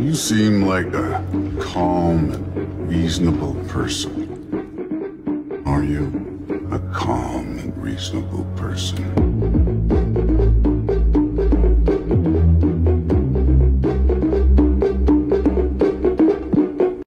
You seem like a calm and reasonable person. Are you a calm and reasonable person?